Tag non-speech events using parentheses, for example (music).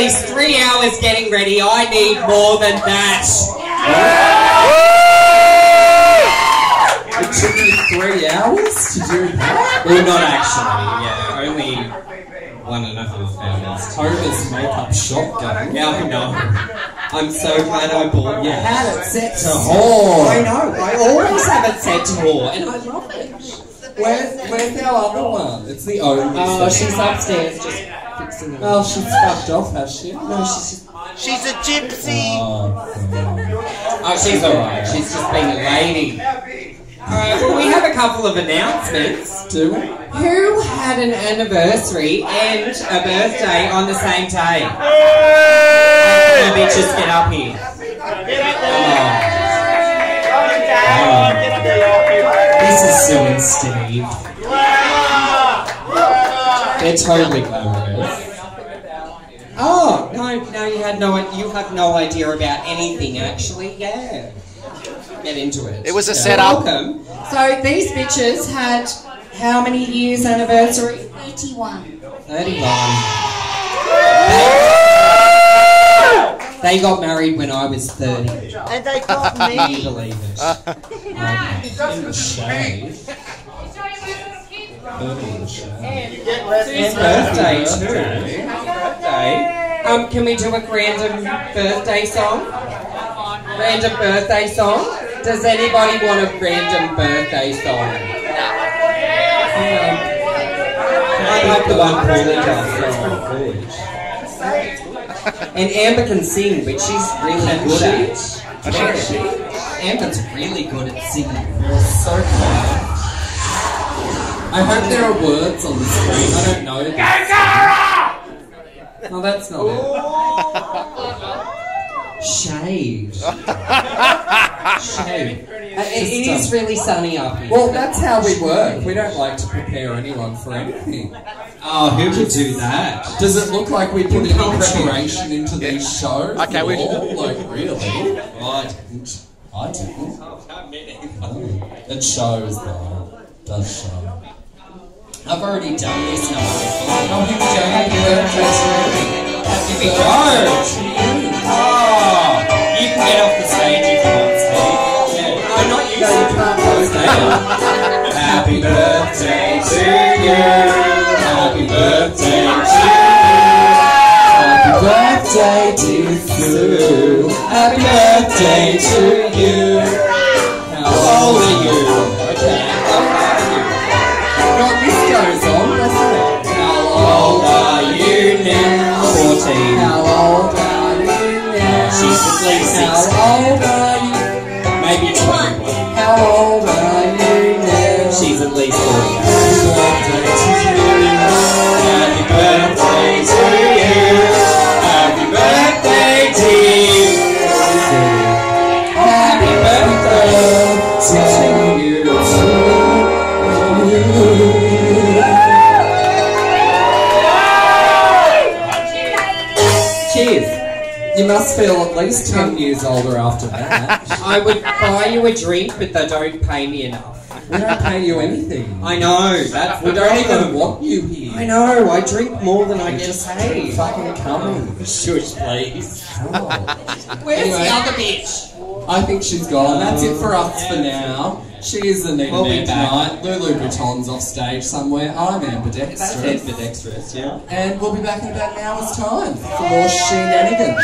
least three hours getting ready. I need more than that. It took you three hours to do that? Well, not actually. Yeah, only one and a half hours. Homer's makeup shop going. Yeah, I know. I'm so glad I bought you. Had it set to I know. I always have it set to whore, and I love it. Where's, where's our other one? It's the only. Oh, she's upstairs just fixing it. Oh, she's fucked off, has she? No, she's just. She's a gypsy. Oh, Oh, she's alright. She's just being a lady. Alright, well, we have a couple of announcements. do we? Who had an anniversary and a birthday on the same day? The bitches get up here. Oh. This is Sue and Steve. They're totally glamorous. Oh no, no, you had no, you have no idea about anything actually. Yeah, get into it. It was a Yeah. setup. Welcome. So these bitches had how many years anniversary? 31. 31. They got married when I was 30. And they got Can you me. believe it? In the shade. Purple in the shade. Sue's birthday too. Birthday. Um, can we do a random birthday song? Random birthday song? Does anybody want a random birthday song? Um, I like the one Paula does. And Amber can sing, which she's really good at. Yeah. Amber's really good at singing. So quiet. I hope there are words on the screen. I don't know. This. No, that's not it. Shade. Shade. Uh, it, it is really sunny up here. Well, that's how we work. We don't like to prepare anyone for anything. oh, who would do that? Does it look like we put any Culture. preparation into these shows? Okay, at we- all? Like, really? I didn't. I didn't. It shows, though. It does show. I've already done this number. Oh, here we go. Happy birthday Here we go. to you. Oh, ah, you can get off the stage if you want, Steve. Yeah. I'm not you. No, you can't go there. Happy birthday to you. Happy birthday to you. Happy birthday to Sue. Happy birthday to you. How old are you? Now? She's at You must feel at least 10 years older after that. (laughs) I would buy you a drink, but they don't pay me enough. We don't pay you anything. I know. That's We don't even want you here. I know. I drink more than I get Just paid. fucking come. Shush, please. Where's the other bitch? I think she's gone. That's it for us for now. She is the we'll man tonight. Lulu Breton's off stage somewhere. I'm ambidextrous. That's ambidextrous, yeah. And we'll be back in about an hour's time for more shenanigans.